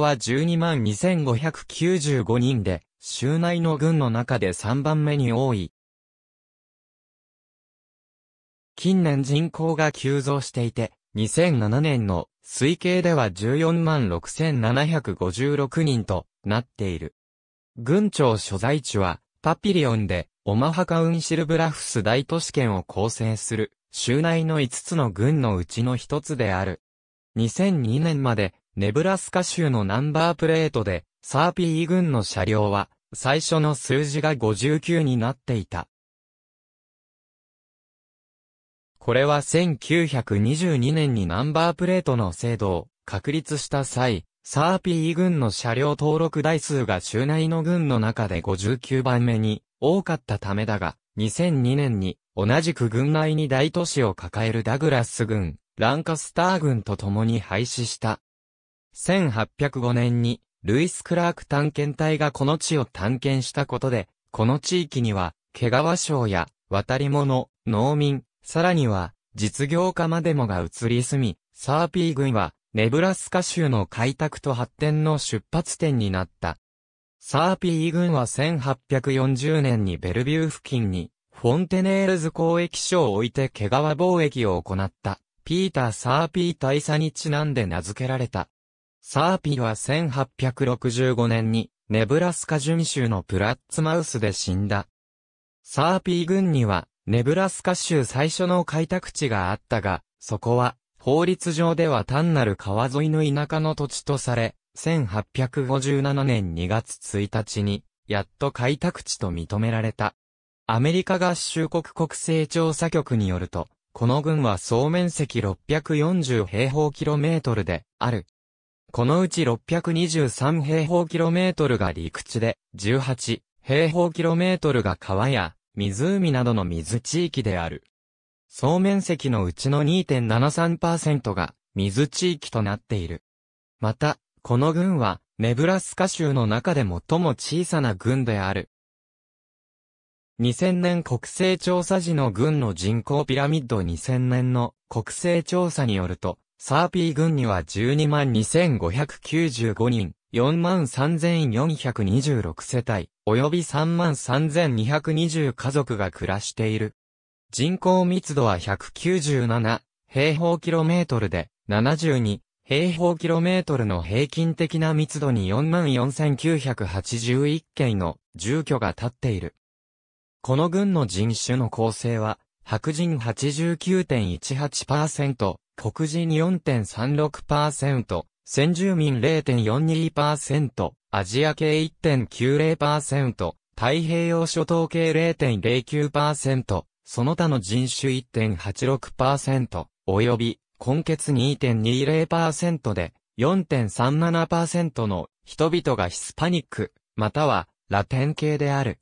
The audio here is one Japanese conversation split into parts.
は12万2595人で、州内の軍の中で3番目に多い。近年人口が急増していて、2007年の推計では14万6756人となっている。軍庁所在地はパピリオンでオマハカウンシルブラフス大都市圏を構成する州内の5つの軍のうちの1つである。2002年までネブラスカ州のナンバープレートでサーピー郡の車両は最初の数字が59になっていた。これは1922年にナンバープレートの制度を確立した際、サーピー郡の車両登録台数が州内の郡の中で59番目に多かったためだが、2002年に同じく郡内に大都市を抱えるダグラス郡、ランカスター郡と共に廃止した。1805年にルイス・クラーク探検隊がこの地を探検したことで、この地域には、毛皮商や渡り物、農民、さらには、実業家までもが移り住み、サーピー郡は、ネブラスカ州の開拓と発展の出発点になった。サーピー郡は1840年にベルビュー付近に、フォンテネールズ交易所を置いて毛皮貿易を行った、ピーター・サーピー大佐にちなんで名付けられた。サーピーは1865年に、ネブラスカ準州のプラッツマウスで死んだ。サーピー郡には、ネブラスカ州最初の開拓地があったが、そこは、法律上では単なる川沿いの田舎の土地とされ、1857年2月1日に、やっと開拓地と認められた。アメリカ合衆国国勢調査局によると、この郡は総面積640平方キロメートルである。このうち623平方キロメートルが陸地で、18平方キロメートルが川や湖などの水地域である。総面積のうちの2.73%が水地域となっている。また、この郡は、ネブラスカ州の中で最も小さな郡である。2000年国勢調査時の郡の人口ピラミッド2000年の国勢調査によると、サーピー郡には12万2595人、4万3426世帯、及び3万3220家族が暮らしている。人口密度は197平方キロメートルで、72平方キロメートルの平均的な密度に44,981件の住居が建っている。この郡の人種の構成は、白人89.18%、黒人4.36%、先住民0.42%、アジア系1.90%、太平洋諸島系0.09%、その他の人種1.86%、及び、今月2.20%で、4.37%の人々がヒスパニック、または、ラテン系である。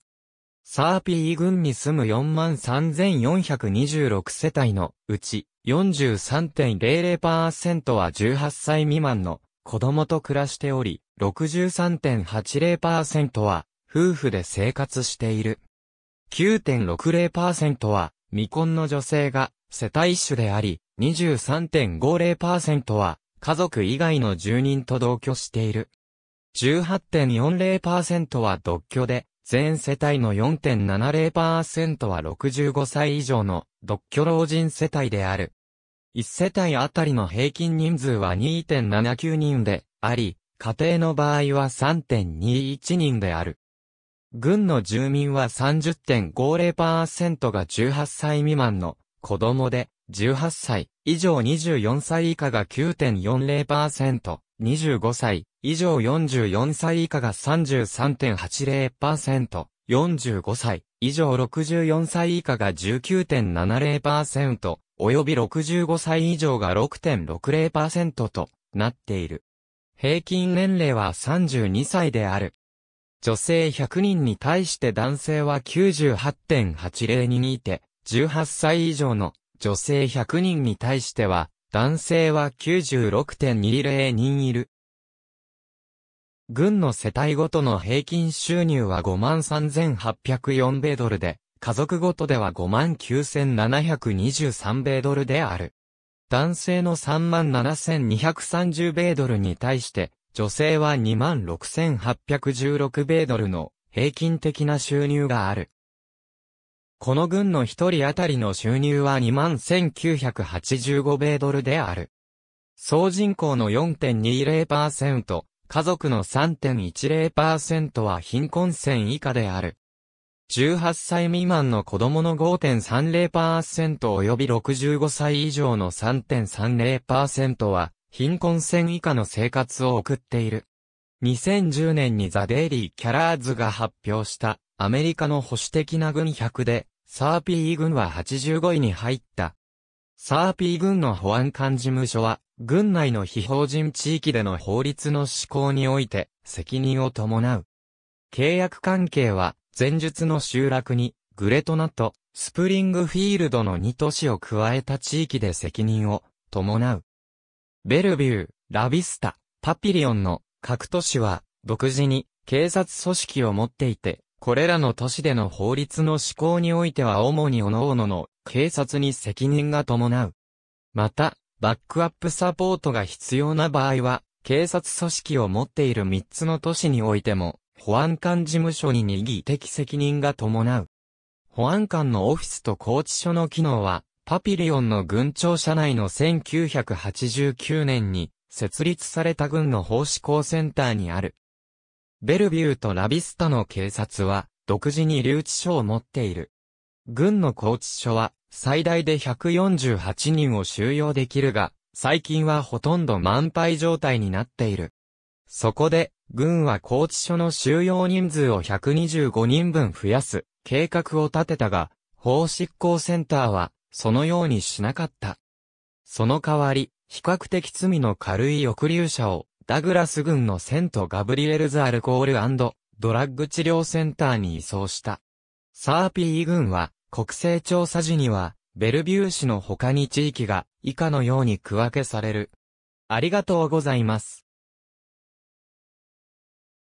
サーピー郡に住む43,426世帯のうち43.00%は18歳未満の子供と暮らしており、63.80%は夫婦で生活している。9.60%は未婚の女性が世帯主であり、23.50%は家族以外の住人と同居している。18.40%は独居で、全世帯の4.70%は65歳以上の独居老人世帯である。1世帯あたりの平均人数は2.79人であり、家庭の場合は3.21人である。軍の住民は30.50%が18歳未満の子供で、18歳以上24歳以下が9.40%、25歳以上44歳以下が33.80%、45歳以上64歳以下が19.70%、および65歳以上が6.60%となっている。平均年齢は32歳である。女性100人に対して男性は98.80人いて、18歳以上の女性100人に対しては、男性は96.20人いる。軍の世帯ごとの平均収入は53,804米ドルで、家族ごとでは59,723米ドルである。男性の37,230米ドルに対して、女性は26,816米ドルの平均的な収入がある。この軍の一人当たりの収入は21,985米ドルである。総人口の4.20%、家族の3.10%は貧困線以下である。18歳未満の子供の5.30%及び65歳以上の3.30%は貧困線以下の生活を送っている。2010年にザ・デイリー・キャラーズが発表したアメリカの保守的な郡100でサーピー郡は85位に入った。サーピー郡の保安官事務所は郡内の非法人地域での法律の施行において責任を伴う。契約関係は前述の集落にグレトナとスプリングフィールドの2都市を加えた地域で責任を伴う。ベルビュー、ラビスタ、パピリオンの各都市は独自に警察組織を持っていて、これらの都市での法律の施行においては主に各々の警察に責任が伴う。また、バックアップサポートが必要な場合は、警察組織を持っている3つの都市においても、保安官事務所に二義的責任が伴う。保安官のオフィスと拘置所の機能は、パピリオンの軍庁舎内の1989年に設立された軍の法施行センターにある。ベルビューとラビスタの警察は独自に留置所を持っている。軍の拘置所は最大で148人を収容できるが、最近はほとんど満杯状態になっている。そこで、軍は拘置所の収容人数を125人分増やす計画を立てたが、法執行センターはそのようにしなかった。その代わり、比較的罪の軽い抑留者をダグラス軍のセントガブリエルズアルコールドラッグ治療センターに移送した。サーピー軍は国勢調査時にはベルビュー市の他に地域が以下のように区分けされる。ありがとうございます。